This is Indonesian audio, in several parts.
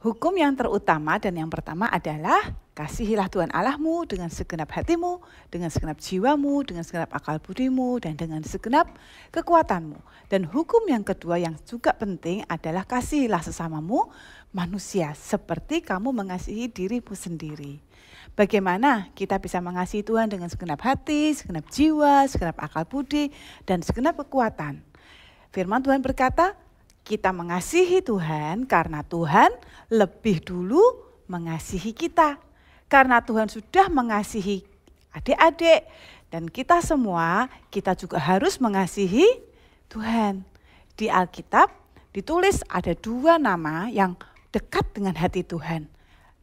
Hukum yang terutama dan yang pertama adalah kasihilah Tuhan Allahmu dengan segenap hatimu, dengan segenap jiwamu, dengan segenap akal budimu, dan dengan segenap kekuatanmu. Dan hukum yang kedua yang juga penting adalah kasihilah sesamamu manusia seperti kamu mengasihi dirimu sendiri. Bagaimana kita bisa mengasihi Tuhan dengan segenap hati, segenap jiwa, segenap akal budi, dan segenap kekuatan. Firman Tuhan berkata, kita mengasihi Tuhan karena Tuhan lebih dulu mengasihi kita. Karena Tuhan sudah mengasihi adik-adik dan kita semua, kita juga harus mengasihi Tuhan. Di Alkitab ditulis ada dua nama yang dekat dengan hati Tuhan.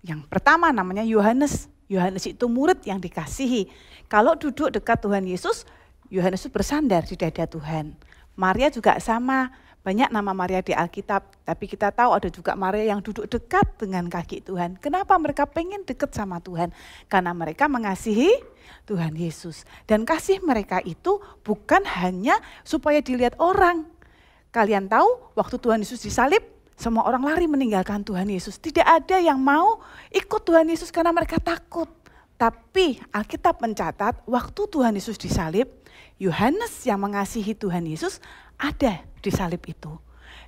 Yang pertama namanya Yohanes. Yohanes itu murid yang dikasihi. Kalau duduk dekat Tuhan Yesus, Yohanes itu bersandar di dada Tuhan. Maria juga sama banyak nama Maria di Alkitab, tapi kita tahu ada juga Maria yang duduk dekat dengan kaki Tuhan. Kenapa mereka pengen dekat sama Tuhan? Karena mereka mengasihi Tuhan Yesus. Dan kasih mereka itu bukan hanya supaya dilihat orang. Kalian tahu waktu Tuhan Yesus disalib, semua orang lari meninggalkan Tuhan Yesus. Tidak ada yang mau ikut Tuhan Yesus karena mereka takut. Tapi Alkitab mencatat waktu Tuhan Yesus disalib, Yohanes yang mengasihi Tuhan Yesus ada di salib itu.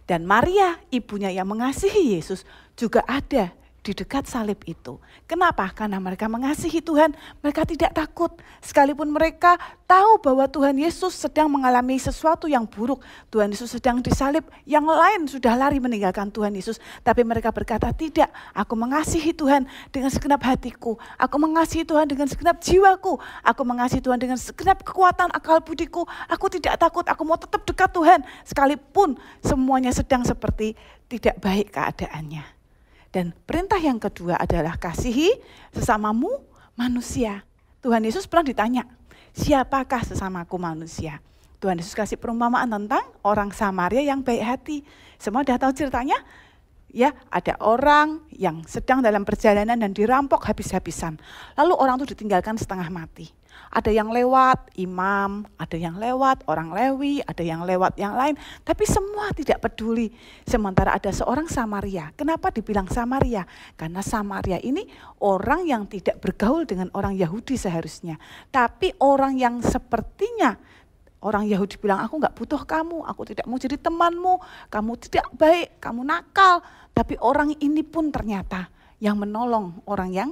Dan Maria, ibunya yang mengasihi Yesus, juga ada di dekat salib itu. Kenapa? Karena mereka mengasihi Tuhan, mereka tidak takut. Sekalipun mereka tahu bahwa Tuhan Yesus sedang mengalami sesuatu yang buruk, Tuhan Yesus sedang disalib, yang lain sudah lari meninggalkan Tuhan Yesus, tapi mereka berkata, "Tidak, aku mengasihi Tuhan dengan segenap hatiku, aku mengasihi Tuhan dengan segenap jiwaku, aku mengasihi Tuhan dengan segenap kekuatan akal budiku, aku tidak takut, aku mau tetap dekat Tuhan, sekalipun semuanya sedang seperti tidak baik keadaannya." Dan perintah yang kedua adalah kasihi sesamamu manusia. Tuhan Yesus pernah ditanya, siapakah sesamaku manusia? Tuhan Yesus kasih perumpamaan tentang orang Samaria yang baik hati. Semua sudah tahu ceritanya? Ya, ada orang yang sedang dalam perjalanan dan dirampok habis-habisan. Lalu orang itu ditinggalkan setengah mati. Ada yang lewat imam, ada yang lewat orang Lewi, ada yang lewat yang lain, tapi semua tidak peduli. Sementara ada seorang Samaria. Kenapa dibilang Samaria? Karena Samaria ini orang yang tidak bergaul dengan orang Yahudi seharusnya, tapi orang yang sepertinya orang Yahudi bilang, aku nggak butuh kamu, aku tidak mau jadi temanmu, kamu tidak baik, kamu nakal. Tapi orang ini pun ternyata yang menolong orang yang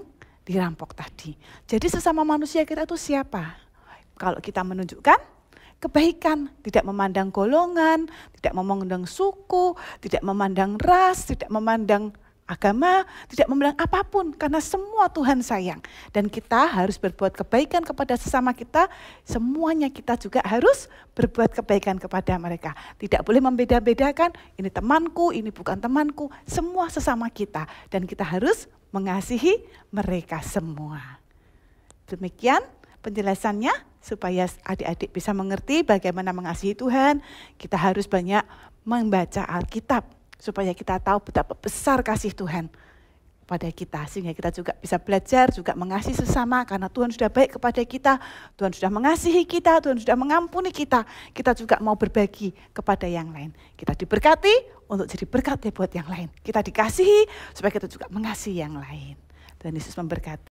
dirampok tadi. Jadi sesama manusia kita itu siapa? Kalau kita menunjukkan kebaikan, tidak memandang golongan, tidak memandang suku, tidak memandang ras, tidak memandang agama, tidak memandang apa pun karena semua Tuhan sayang. Dan kita harus berbuat kebaikan kepada sesama kita, semuanya kita juga harus berbuat kebaikan kepada mereka. Tidak boleh membeda-bedakan ini temanku, ini bukan temanku, semua sesama kita. Dan kita harus mengasihi mereka semua. Demikian penjelasannya supaya adik-adik bisa mengerti bagaimana mengasihi Tuhan, kita harus banyak membaca Alkitab supaya kita tahu betapa besar kasih Tuhan pada kita sehingga kita juga bisa belajar juga mengasihi sesama karena Tuhan sudah baik kepada kita, Tuhan sudah mengasihi kita, Tuhan sudah mengampuni kita. Kita juga mau berbagi kepada yang lain. Kita diberkati untuk jadi berkat ya buat yang lain. Kita dikasihi supaya kita juga mengasihi yang lain. Tuhan Yesus memberkati.